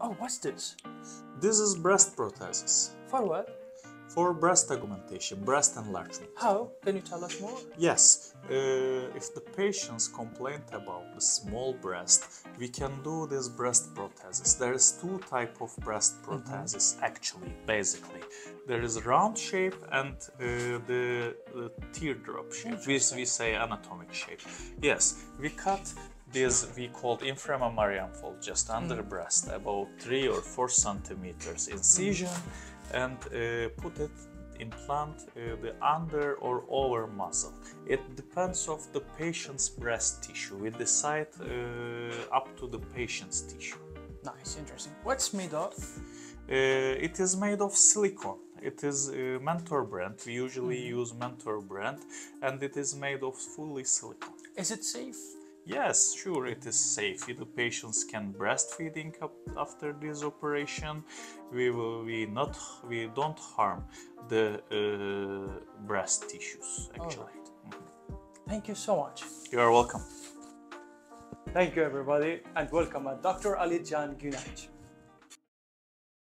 Oh, what's this? This is breast prosthesis For what? for breast augmentation, breast enlargement. How? Can you tell us more? Yes, uh, if the patients complain about the small breast, we can do this breast prosthesis. There is two type of breast prosthesis actually, basically. There is round shape and uh, the teardrop shape, which we say anatomic shape. Yes, we cut this we called inframammary fold just under the breast, about three or four centimeters incision, and uh, put it implant uh, the under or over muscle. It depends of the patient's breast tissue. We decide uh, up to the patient's tissue. Nice, interesting. What's made of? Uh, it is made of silicone. It is uh, Mentor brand. We usually use Mentor brand, and it is made of fully silicone. Is it safe? Yes, sure, it is safe. The patients can breastfeeding up after this operation. We will we not we don't harm the uh, breast tissues actually. Thank you so much. You are welcome. Thank you everybody and welcome at Dr. Ali Jan Günay.